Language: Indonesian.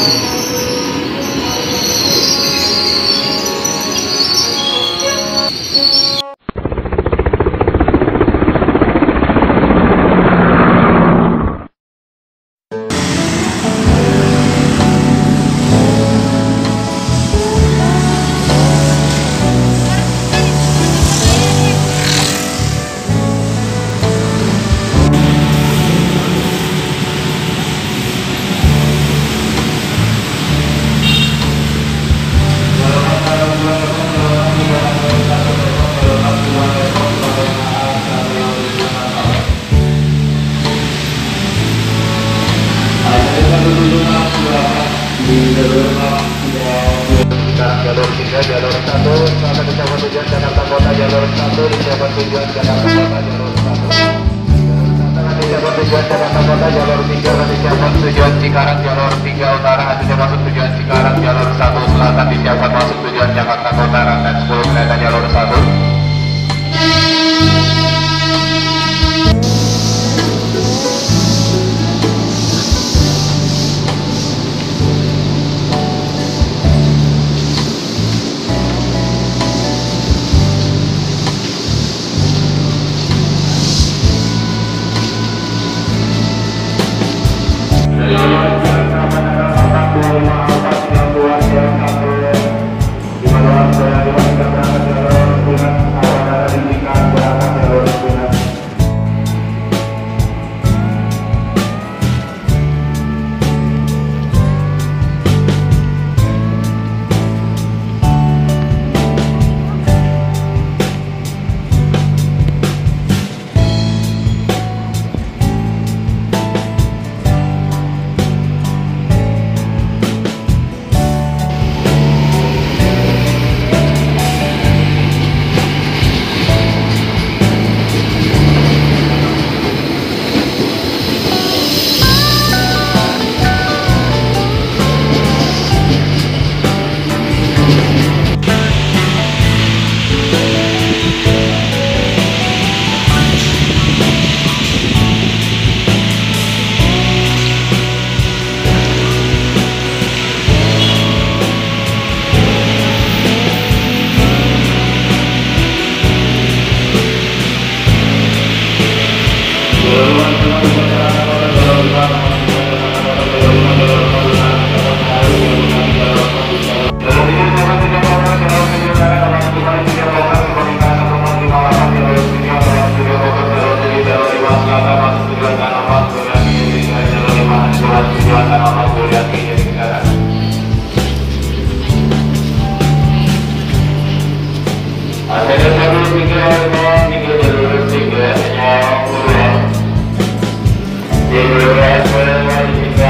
you. jalur 3 jalur 1 Selatan Kecamatan Tujuan jalur Tujuan jalur Tujuan jalur Tujuan Cikarang jalur Utara Tujuan Cikarang jalur Selatan Masuk Tujuan Jakarta Kota Rangkaian 10 kereta jalur 1 Thank you.